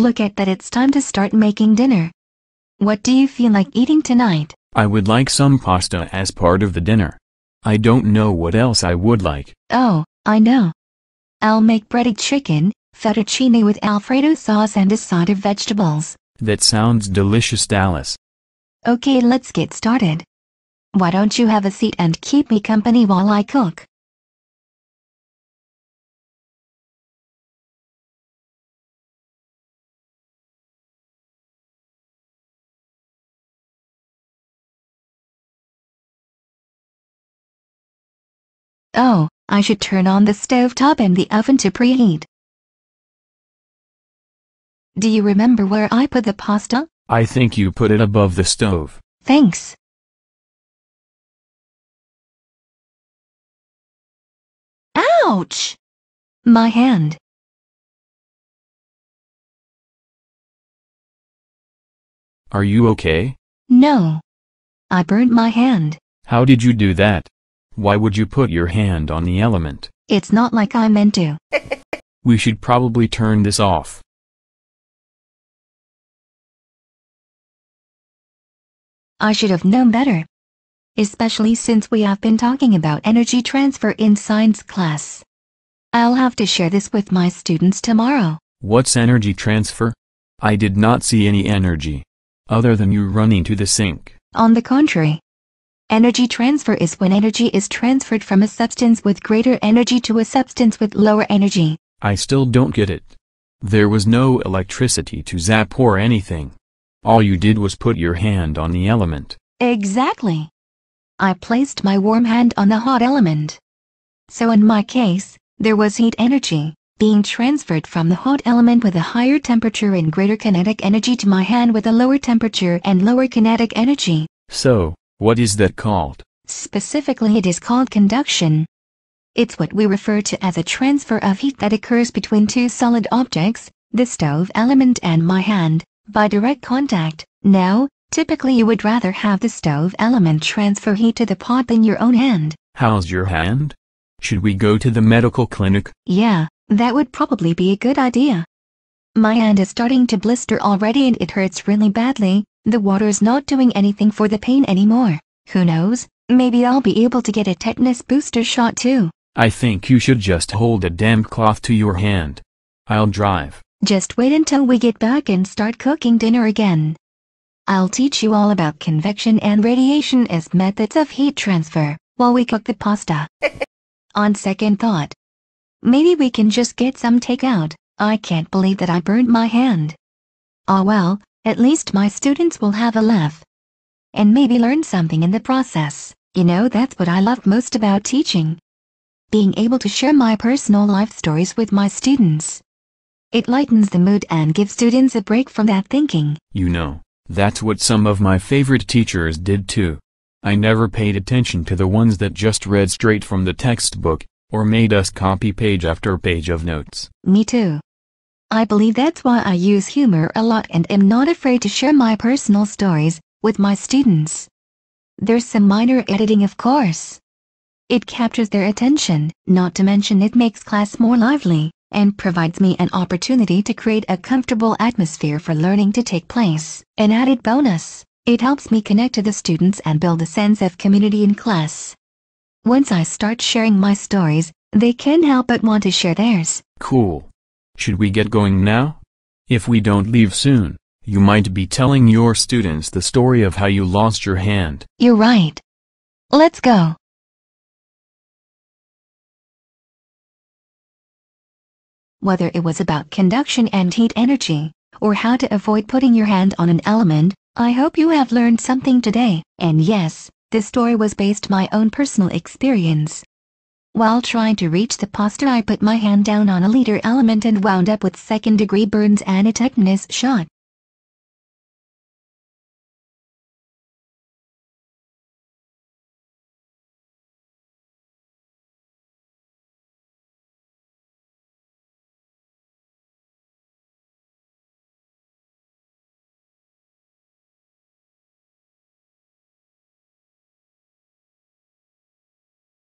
Look at that it's time to start making dinner. What do you feel like eating tonight? I would like some pasta as part of the dinner. I don't know what else I would like. Oh, I know. I'll make breaded chicken, fettuccine with alfredo sauce and a side of vegetables. That sounds delicious D'Alice. Okay let's get started. Why don't you have a seat and keep me company while I cook? Oh, I should turn on the stove top and the oven to preheat. Do you remember where I put the pasta? I think you put it above the stove. Thanks. Ouch! My hand. Are you okay? No. I burned my hand. How did you do that? Why would you put your hand on the element? It's not like I meant to. We should probably turn this off. I should have known better. Especially since we have been talking about energy transfer in science class. I'll have to share this with my students tomorrow. What's energy transfer? I did not see any energy. Other than you running to the sink. On the contrary, energy transfer is when energy is transferred from a substance with greater energy to a substance with lower energy. I still don't get it. There was no electricity to zap or anything. All you did was put your hand on the element. Exactly. I placed my warm hand on the hot element. So in my case, there was heat energy being transferred from the hot element with a higher temperature and greater kinetic energy to my hand with a lower temperature and lower kinetic energy. So, what is that called? Specifically it is called conduction. It's what we refer to as a transfer of heat that occurs between two solid objects, the stove element and my hand, by direct contact. Now, typically you would rather have the stove element transfer heat to the pot than your own hand. How's your hand? Should we go to the medical clinic? Yeah, that would probably be a good idea. My hand is starting to blister already and it hurts really badly. The water's not doing anything for the pain anymore. Who knows, maybe I'll be able to get a tetanus booster shot too. I think you should just hold a damp cloth to your hand. I'll drive. Just wait until we get back and start cooking dinner again. I'll teach you all about convection and radiation as methods of heat transfer while we cook the pasta. On second thought, maybe we can just get some takeout. I can't believe that I burned my hand. Ah well, at least my students will have a laugh. And maybe learn something in the process. You know that's what I love most about teaching. Being able to share my personal life stories with my students. It lightens the mood and gives students a break from that thinking. You know, that's what some of my favorite teachers did too. I never paid attention to the ones that just read straight from the textbook, or made us copy page after page of notes. Me too. I believe that's why I use humor a lot and am not afraid to share my personal stories with my students. There's some minor editing of course. It captures their attention, not to mention it makes class more lively, and provides me an opportunity to create a comfortable atmosphere for learning to take place. An added bonus, it helps me connect to the students and build a sense of community in class. Once I start sharing my stories, they can't help but want to share theirs. Cool. Should we get going now? If we don't leave soon, you might be telling your students the story of how you lost your hand. You're right. Let's go. Whether it was about conduction and heat energy, or how to avoid putting your hand on an element, I hope you have learned something today. And yes, this story was based my own personal experience. While trying to reach the pasta I put my hand down on a liter element and wound up with second degree burns and a tetanus shot.